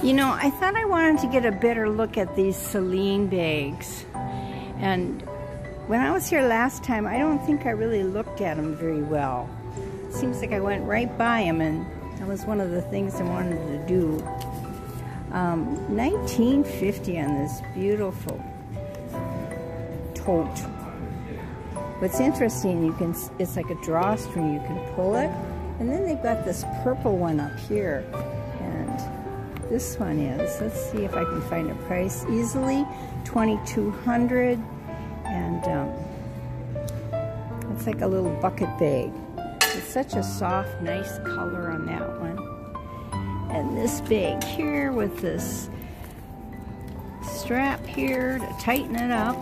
You know, I thought I wanted to get a better look at these Celine bags. And when I was here last time, I don't think I really looked at them very well. Seems like I went right by them, and that was one of the things I wanted to do. Um, 1950 on this beautiful tote. What's interesting, you can it's like a drawstring. You can pull it, and then they've got this purple one up here, this one is. Let's see if I can find a price easily. 2,200, and um, it's like a little bucket bag. It's such a soft, nice color on that one. And this bag here with this strap here to tighten it up.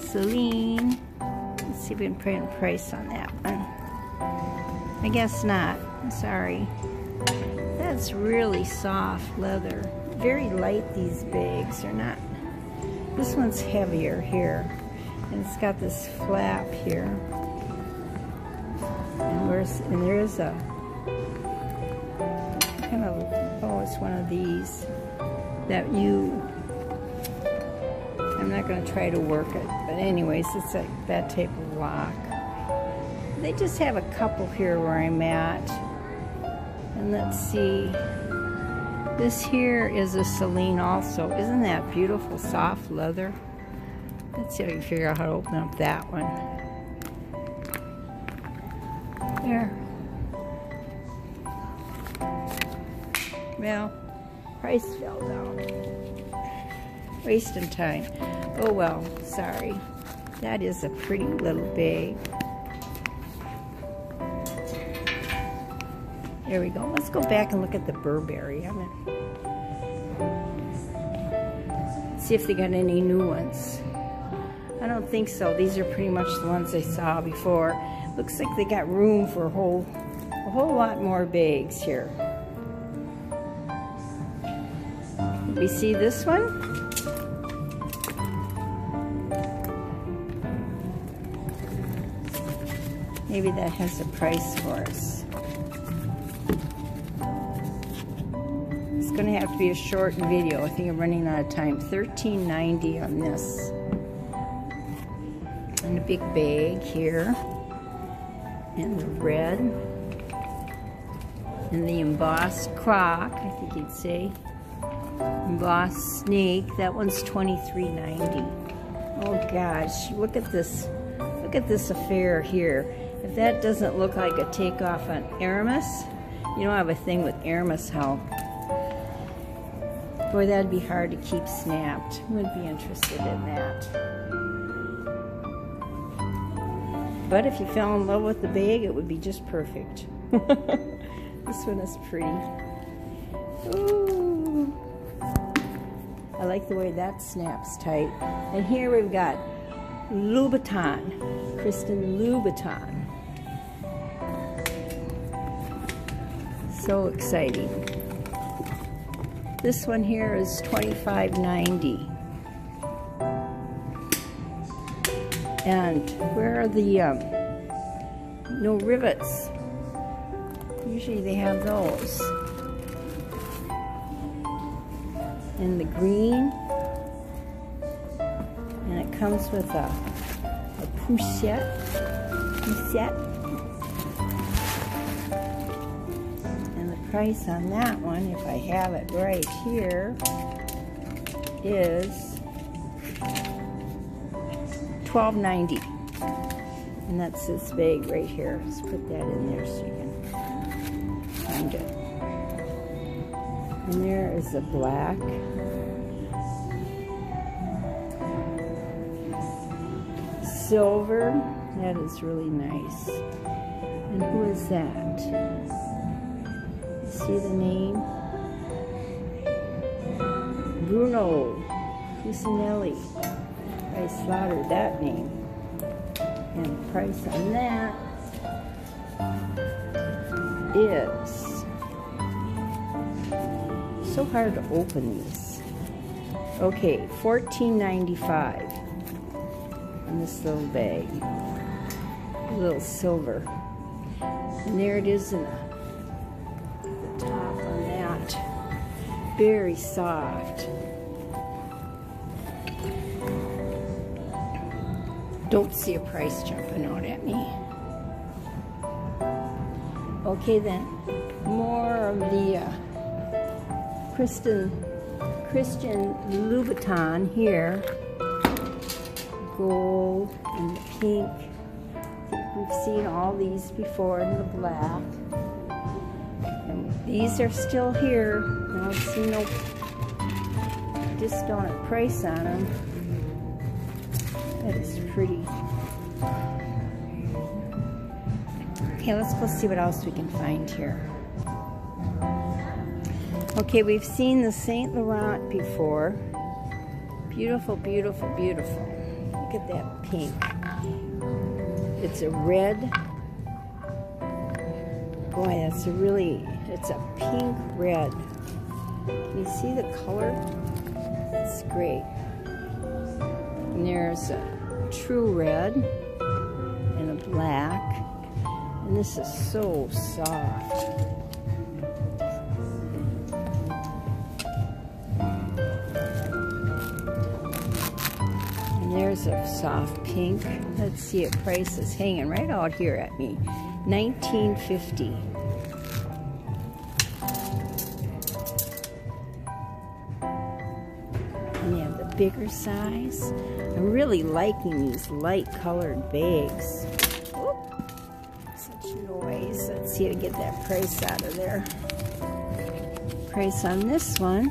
Celine. Let's see if we can put a price on that one. I guess not. I'm sorry. That's really soft leather. Very light, these bags. They're not... This one's heavier here. And it's got this flap here. And, where's, and there's a kind of, oh, it's one of these that you I'm not going to try to work it. But anyways, it's like that type of lock. They just have a couple here where I'm at. And let's see. This here is a Celine also. Isn't that beautiful soft leather? Let's see if I can figure out how to open up that one. There. Well, price fell down. Wasting time. Oh well, sorry. That is a pretty little bag. There we go. Let's go back and look at the Burberry. I'm gonna see if they got any new ones. I don't think so. These are pretty much the ones I saw before. Looks like they got room for a whole, a whole lot more bags here. We see this one? Maybe that has a price for us. Going to have to be a short video. I think I'm running out of time. $13.90 on this. And a big bag here. And the red. And the embossed croc, I think you'd say. Embossed snake. That one's $23.90. Oh gosh, look at this. Look at this affair here. If that doesn't look like a takeoff on Aramis, you know I have a thing with Aramis how, boy that'd be hard to keep snapped. Wouldn't be interested in that. But if you fell in love with the bag, it would be just perfect. this one is pretty. Ooh. I like the way that snaps tight. And here we've got Louboutin, Christian Louboutin. So exciting. This one here is $25.90. And where are the um, no rivets? Usually they have those. And the green. And it comes with a, a poussette. Poussette. Price on that one, if I have it right here, is $12.90. And that's this bag right here. Let's put that in there so you can find it. And there is the black. Silver. That is really nice. And who is that? See the name? Bruno Cucinelli. I slaughtered that name. And the price on that is so hard to open these. Okay, $14.95 in this little bag. A little silver. And there it is in very soft. Don't see a price jumping out at me. Okay then, more of the uh, Kristen, Christian Louboutin here. Gold and pink. We've seen all these before in the black. And these are still here. Don't see no discount price on them. That is pretty. Okay, let's go see what else we can find here. Okay, we've seen the Saint Laurent before. Beautiful, beautiful, beautiful. Look at that pink. It's a red. Boy, that's a really, it's a pink red. Can you see the color? It's great. And there's a true red and a black. And this is so soft. And there's a soft pink. Let's see, it price is hanging right out here at me. 1950. Bigger size. I'm really liking these light colored bags. Such noise. Let's see to get that price out of there. Price on this one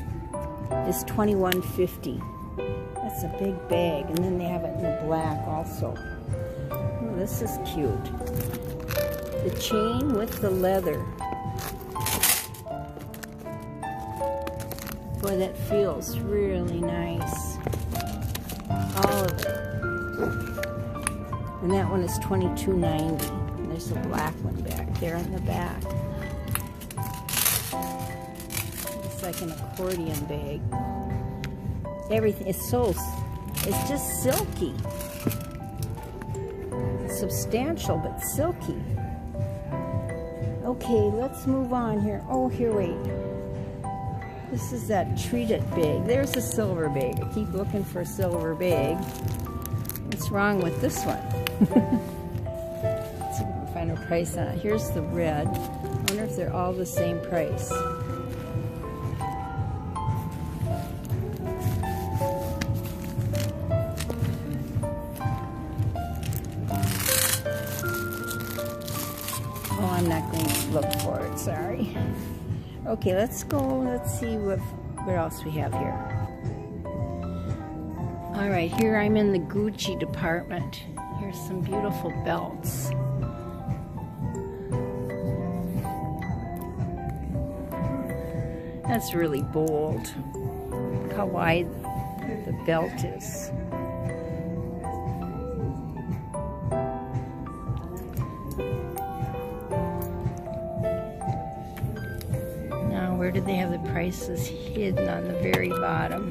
is 21.50. That's a big bag, and then they have it in black also. Oh, this is cute. The chain with the leather. Boy, that feels really nice. All of it. And that one is $22.90. And there's a black one back there in the back. It's like an accordion bag. Everything is so, it's just silky. substantial, but silky. Okay, let's move on here. Oh, here, wait. This is that treated bag. There's a silver bag. I keep looking for a silver bag. What's wrong with this one? Let's see if we can find a price on it. Here's the red. I wonder if they're all the same price. Okay, let's go, let's see what, what else we have here. All right, here I'm in the Gucci department. Here's some beautiful belts. That's really bold. Look how wide the belt is. Where did they have the prices hidden on the very bottom?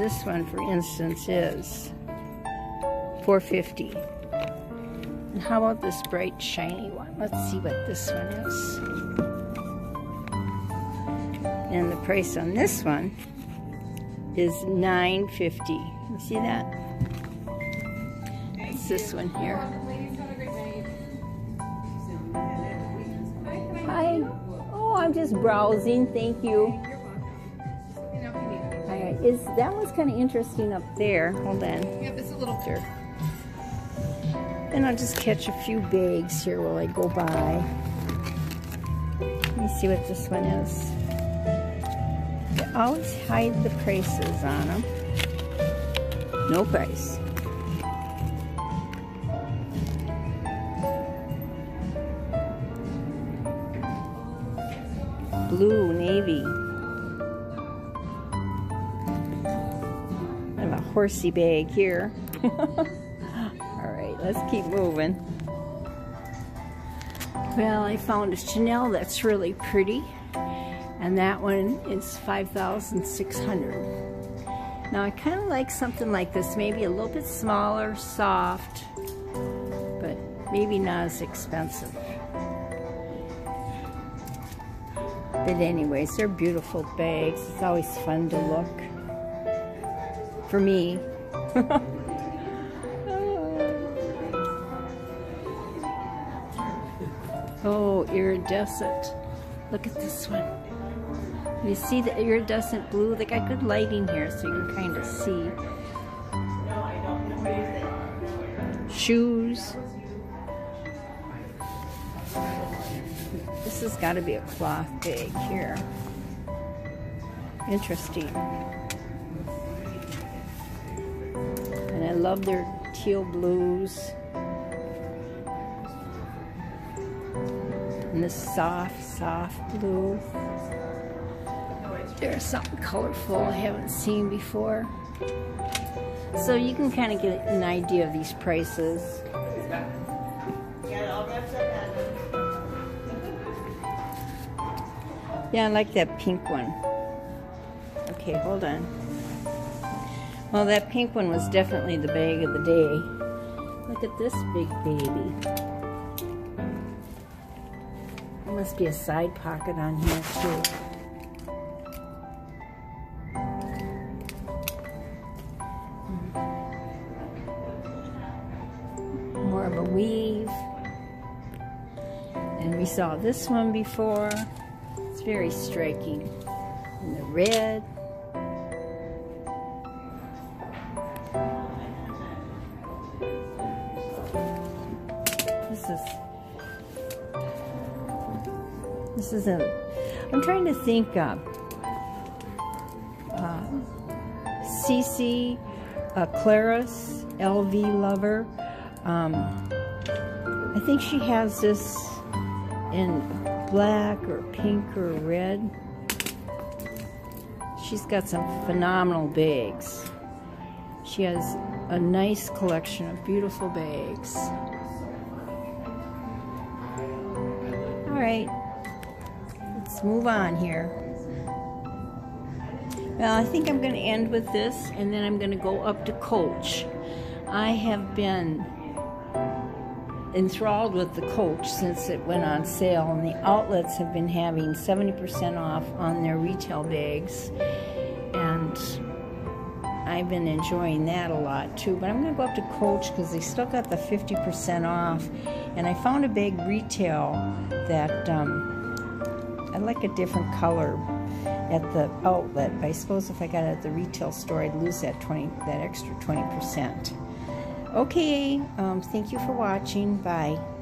This one, for instance, is 450. And how about this bright shiny one? Let's see what this one is. And the price on this one is 950. You see that? It's this one here. Hi. Oh, I'm just browsing. Thank you. Alright, is that one's kind of interesting up there. Hold on. Yep, it's a little Sure. Then I'll just catch a few bags here while I go by. Let me see what this one is. They always hide the prices on them. No price. Blue, navy. I have a horsey bag here. All right, let's keep moving. Well, I found a Chanel that's really pretty, and that one is 5,600. Now, I kind of like something like this, maybe a little bit smaller, soft, but maybe not as expensive. But anyways, they're beautiful bags. It's always fun to look. For me. oh, iridescent. Look at this one. You see the iridescent blue? They got good lighting here so you can kind of see. Shoes. Has got to be a cloth bag here. Interesting. And I love their teal blues. And this soft, soft blue. There's something colorful I haven't seen before. So you can kind of get an idea of these prices. Yeah, I like that pink one. Okay, hold on. Well, that pink one was definitely the bag of the day. Look at this big baby. There must be a side pocket on here too. Hmm. More of a weave. And we saw this one before very striking. And the red. This is this is a I'm trying to think of uh, CC uh, Claris LV Lover. Um, I think she has this in black or pink or red. She's got some phenomenal bags. She has a nice collection of beautiful bags. All right, let's move on here. Well, I think I'm going to end with this and then I'm going to go up to Coach. I have been enthralled with the Coach since it went on sale, and the outlets have been having 70% off on their retail bags, and I've been enjoying that a lot too. But I'm going to go up to Coach because they still got the 50% off, and I found a bag retail that um, I like a different color at the outlet. But I suppose if I got it at the retail store, I'd lose that 20, that extra 20%. Okay, um, thank you for watching. Bye.